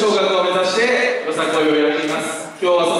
昇格を目指してよさこいをやっています。今日は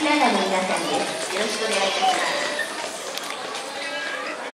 平野の皆さんです。よろしくお願いいたします。